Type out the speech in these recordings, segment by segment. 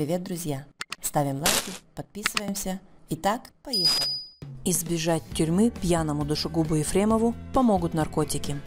Привет, друзья! Ставим лайки, подписываемся. Итак, поехали! Избежать тюрьмы пьяному душегубу Ефремову помогут наркотики.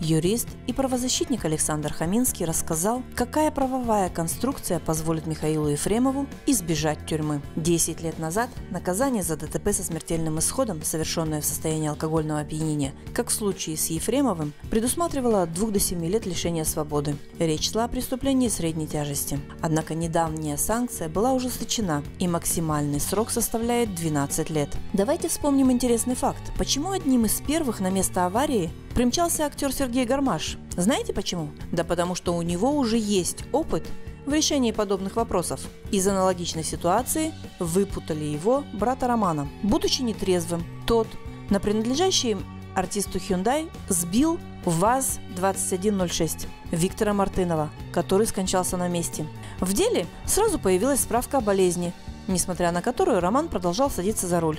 Юрист и правозащитник Александр Хаминский рассказал, какая правовая конструкция позволит Михаилу Ефремову избежать тюрьмы. Десять лет назад наказание за ДТП со смертельным исходом, совершенное в состоянии алкогольного опьянения, как в случае с Ефремовым, предусматривало от 2 до 7 лет лишения свободы. Речь шла о преступлении средней тяжести. Однако недавняя санкция была ужесточена, и максимальный срок составляет 12 лет. Давайте вспомним интересный факт. Почему одним из первых на место аварии примчался актер Сергей Гармаш. Знаете почему? Да потому что у него уже есть опыт в решении подобных вопросов. Из аналогичной ситуации выпутали его брата Романа. Будучи нетрезвым, тот на принадлежащий артисту Hyundai сбил ВАЗ-2106 Виктора Мартынова, который скончался на месте. В деле сразу появилась справка о болезни, несмотря на которую Роман продолжал садиться за руль.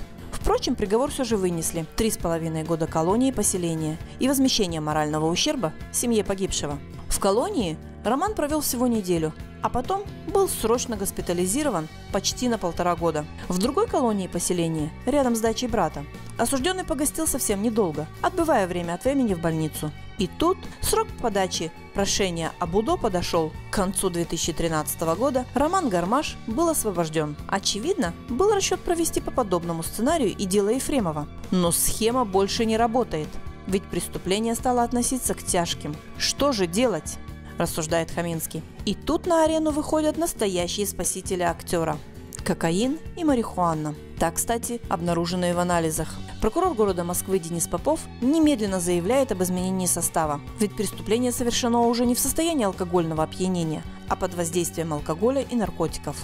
Впрочем, приговор все же вынесли – три с половиной года колонии поселения и возмещение морального ущерба семье погибшего. В колонии Роман провел всего неделю, а потом был срочно госпитализирован почти на полтора года. В другой колонии поселения, рядом с дачей брата, осужденный погостил совсем недолго, отбывая время от времени в больницу. И тут срок подачи прошения об УДО подошел. К концу 2013 года Роман Гармаш был освобожден. Очевидно, был расчет провести по подобному сценарию и дело Ефремова. Но схема больше не работает. Ведь преступление стало относиться к тяжким. Что же делать? рассуждает Хаминский. И тут на арену выходят настоящие спасители актера – кокаин и марихуана. Так, кстати, обнаруженные в анализах. Прокурор города Москвы Денис Попов немедленно заявляет об изменении состава, ведь преступление совершено уже не в состоянии алкогольного опьянения, а под воздействием алкоголя и наркотиков.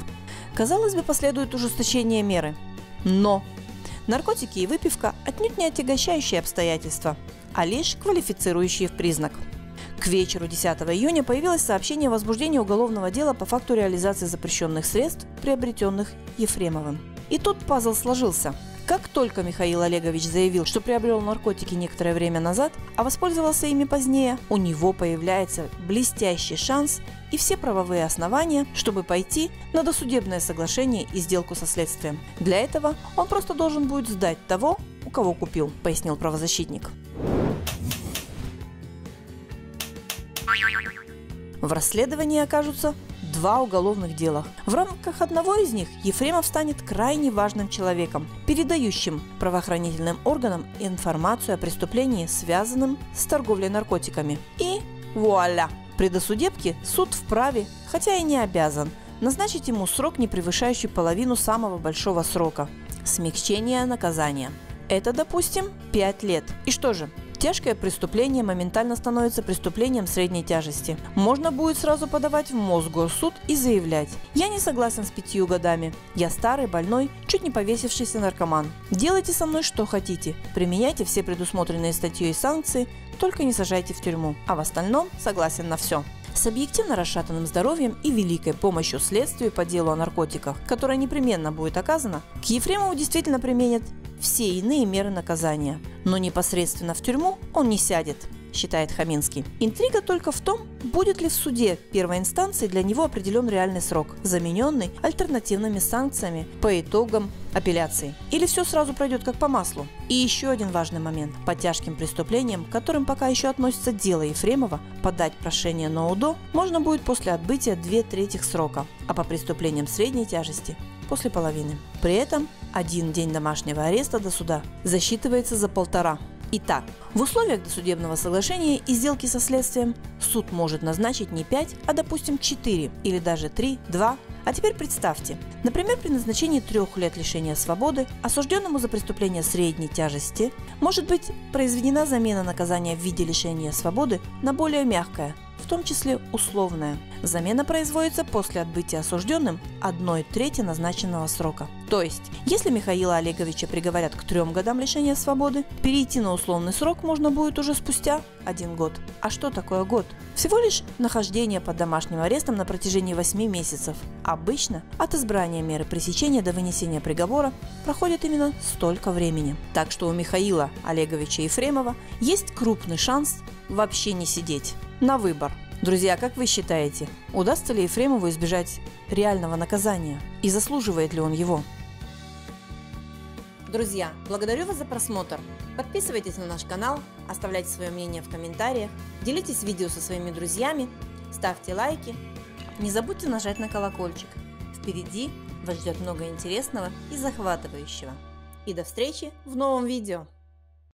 Казалось бы, последует ужесточение меры. Но наркотики и выпивка отнюдь не отягощающие обстоятельства, а лишь квалифицирующие в признак – к вечеру 10 июня появилось сообщение о возбуждении уголовного дела по факту реализации запрещенных средств, приобретенных Ефремовым. И тут пазл сложился. Как только Михаил Олегович заявил, что приобрел наркотики некоторое время назад, а воспользовался ими позднее, у него появляется блестящий шанс и все правовые основания, чтобы пойти на досудебное соглашение и сделку со следствием. Для этого он просто должен будет сдать того, у кого купил, пояснил правозащитник. В расследовании окажутся два уголовных дела. В рамках одного из них Ефремов станет крайне важным человеком, передающим правоохранительным органам информацию о преступлении, связанном с торговлей наркотиками. И вуаля! При досудебке суд вправе, хотя и не обязан, назначить ему срок, не превышающий половину самого большого срока – смягчение наказания. Это, допустим, 5 лет. И что же, Тяжкое преступление моментально становится преступлением средней тяжести. Можно будет сразу подавать в Мосгорсуд и заявлять «Я не согласен с пятью годами. Я старый, больной, чуть не повесившийся наркоман. Делайте со мной что хотите. Применяйте все предусмотренные статьи и санкции, только не сажайте в тюрьму. А в остальном согласен на все». С объективно расшатанным здоровьем и великой помощью следствию по делу о наркотиках, которая непременно будет оказана, к Ефремову действительно применят все иные меры наказания. Но непосредственно в тюрьму он не сядет, считает Хаминский. Интрига только в том, будет ли в суде первой инстанции для него определен реальный срок, замененный альтернативными санкциями по итогам апелляции. Или все сразу пройдет как по маслу. И еще один важный момент. По тяжким преступлениям, к которым пока еще относится дело Ефремова, подать прошение на УДО можно будет после отбытия две трети срока, а по преступлениям средней тяжести после половины. При этом один день домашнего ареста до суда засчитывается за полтора. Итак, в условиях досудебного соглашения и сделки со следствием суд может назначить не 5, а допустим 4 или даже 3, 2. А теперь представьте, например, при назначении трех лет лишения свободы осужденному за преступление средней тяжести может быть произведена замена наказания в виде лишения свободы на более мягкое – в том числе условная. Замена производится после отбытия осужденным одной трети назначенного срока. То есть, если Михаила Олеговича приговорят к трем годам лишения свободы, перейти на условный срок можно будет уже спустя один год. А что такое год? Всего лишь нахождение под домашним арестом на протяжении 8 месяцев. Обычно от избрания меры пресечения до вынесения приговора проходит именно столько времени. Так что у Михаила Олеговича Ефремова есть крупный шанс вообще не сидеть. На выбор Друзья, как вы считаете, удастся ли Ефремову избежать реального наказания? И заслуживает ли он его? Друзья, благодарю вас за просмотр. Подписывайтесь на наш канал, оставляйте свое мнение в комментариях, делитесь видео со своими друзьями, ставьте лайки. Не забудьте нажать на колокольчик. Впереди вас ждет много интересного и захватывающего. И до встречи в новом видео!